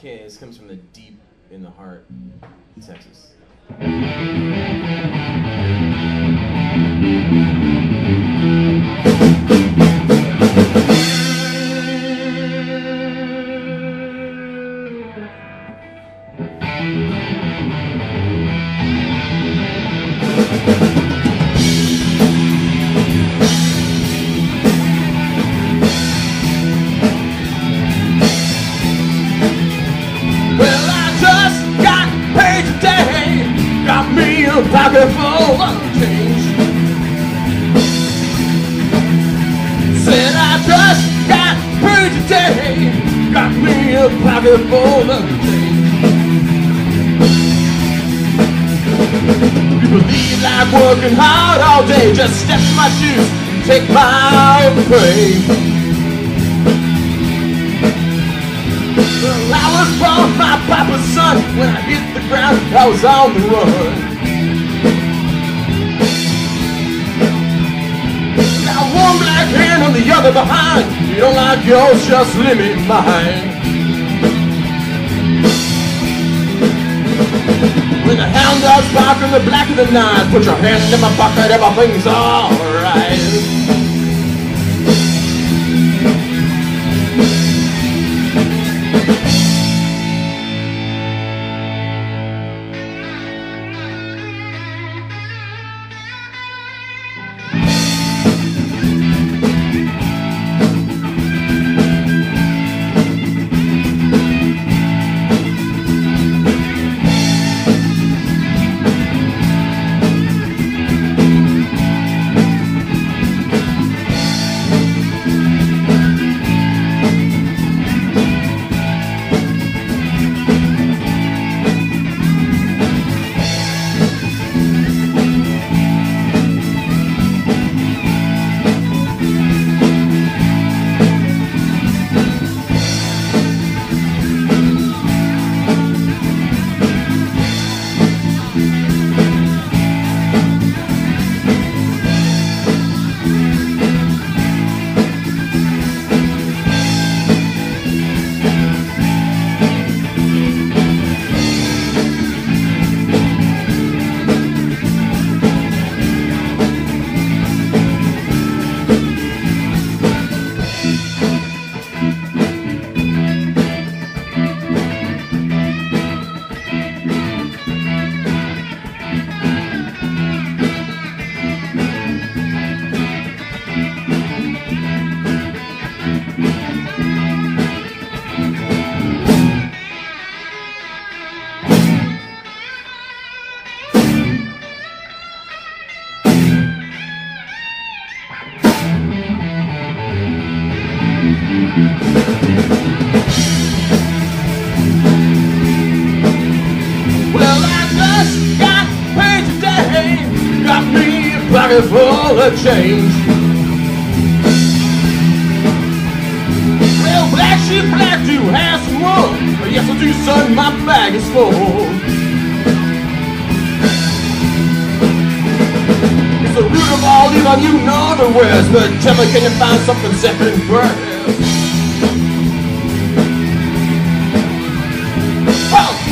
Okay, this comes from the deep in the heart, Texas. Paid today. Got me a pocket full of change. You believe like working hard all day. Just step in my shoes, take my pay. Well, I was born my papa's son. When I hit the ground, I was on the run. Got one black hand and the other behind. You don't like yours, just limit mine. When the hound dogs bark in the black of the night, put your hand in my pocket, everything's alright. Well, I just got paid today. Got me a pocket full of change. Well, black sheep, black do have some wool. Yes, I do, son, my bag is full. from you Northerners, but tell me, can you find something separate worth? Well. Oh.